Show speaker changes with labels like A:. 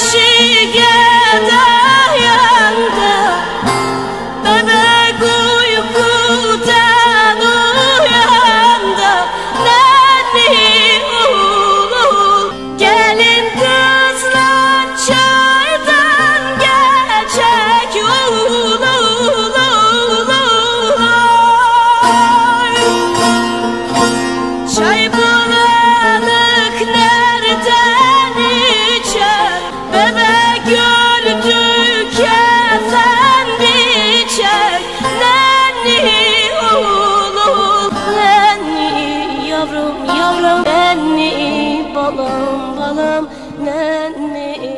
A: see you again Anam anam nenne